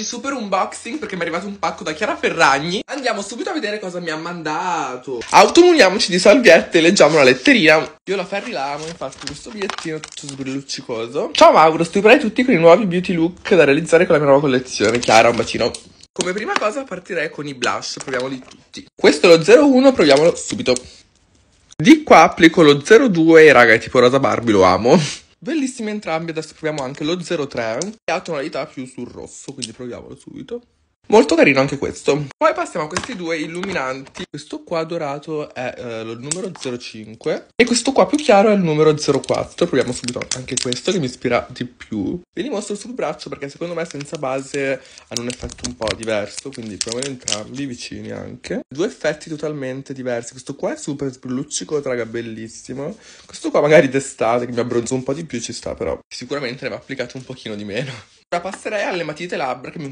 oggi super unboxing perché mi è arrivato un pacco da Chiara Ferragni. Andiamo subito a vedere cosa mi ha mandato. Automuniamoci di salviette e leggiamo la letterina. Io la Ferri la infatti questo bigliettino tutto sbrilluccicoso. Ciao Mauro, stupirai tutti con i nuovi beauty look da realizzare con la mia nuova collezione. Chiara, un bacino. Come prima cosa partirei con i blush, proviamoli tutti. Questo è lo 01, proviamolo subito. Di qua applico lo 02 e raga è tipo rosa Barbie, lo amo. Bellissimi entrambi, adesso proviamo anche lo 03 che ha tonalità più sul rosso, quindi proviamolo subito. Molto carino anche questo. Poi passiamo a questi due illuminanti. Questo qua dorato è eh, numero 05 e questo qua più chiaro è il numero 04. Proviamo subito anche questo che mi ispira di più. Ve li mostro sul braccio perché secondo me senza base hanno un effetto un po' diverso, quindi proviamo entrambi vicini anche. Due effetti totalmente diversi. Questo qua è super sbrilluccico, traga bellissimo. Questo qua magari d'estate che mi abbronzo un po' di più ci sta però. Sicuramente ne va applicato un pochino di meno. Ora passerei alle matite labbra che mi